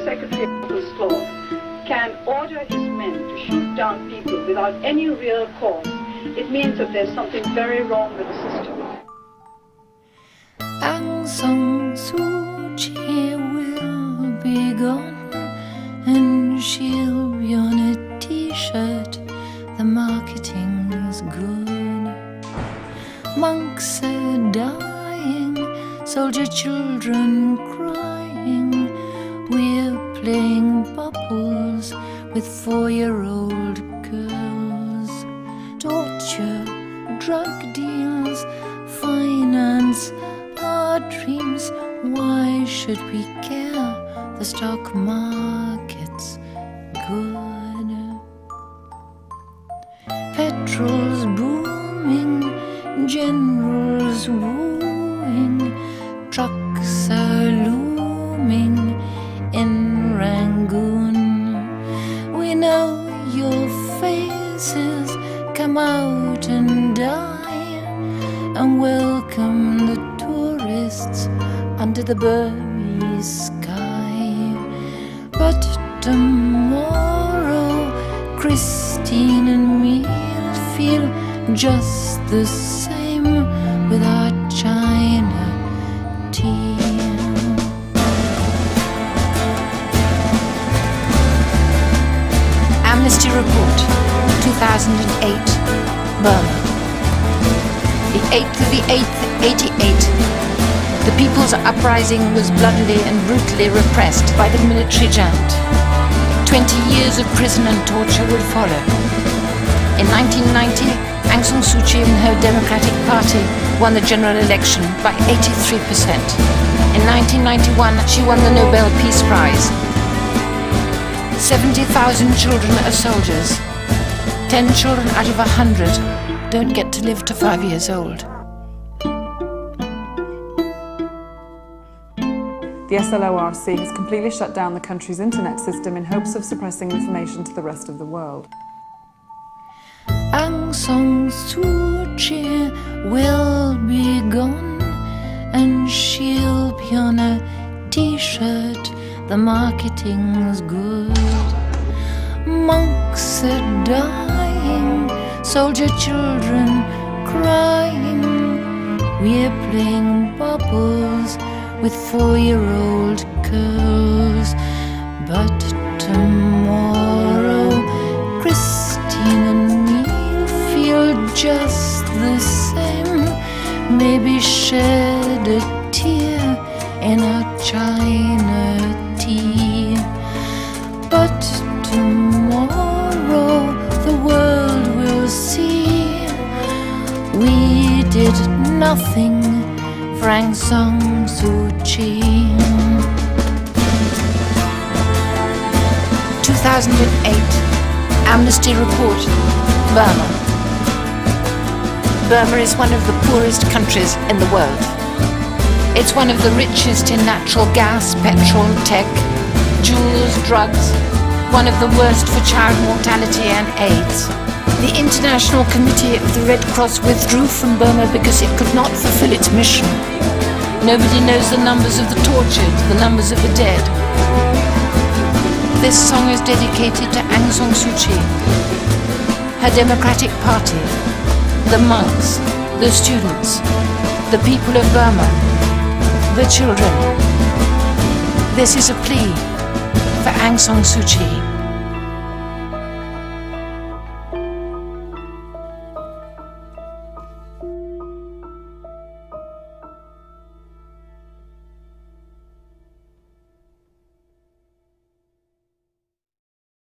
the Secretary of People's Law, can order his men to shoot down people without any real cause, it means that there's something very wrong with the system. Aung San Suu Kyi will be gone, and she'll be on a t-shirt. The marketing's good. Monks are dying, soldier children crying. Playing bubbles with four-year-old girls. Torture, drug deals, finance our dreams. Why should we care? The stock market's good. Petrol's booming, generals wooing, We know your faces come out and die and welcome the tourists under the Burmese sky. But tomorrow, Christine and me'll feel just the same with our China 2008, Burma. The 8th of the 8th, 88. The people's uprising was bloodily and brutally repressed by the military junta. Twenty years of prison and torture would follow. In 1990, Aung San Suu Kyi and her Democratic Party won the general election by 83%. In 1991, she won the Nobel Peace Prize. 70,000 children are soldiers. 10 children out of a 100 don't get to live to five years old. The SLORC has completely shut down the country's internet system in hopes of suppressing information to the rest of the world. Aung San Suu Kyi will be gone, and she'll be on a t-shirt. The marketing's good. Monks are dying, soldier children crying. We're playing bubbles with four-year-old girls, but tomorrow, Christine and me feel just the same. Maybe shed a tear in our china tea. Nothing for Aung San Suu Kyi. 2008 Amnesty Report Burma. Burma is one of the poorest countries in the world. It's one of the richest in natural gas, petrol, tech, jewels, drugs, one of the worst for child mortality and AIDS. The International Committee of the Red Cross withdrew from Burma because it could not fulfill its mission. Nobody knows the numbers of the tortured, the numbers of the dead. This song is dedicated to Aung San Suu Kyi, her Democratic Party, the monks, the students, the people of Burma, the children. This is a plea for Aung San Suu Kyi.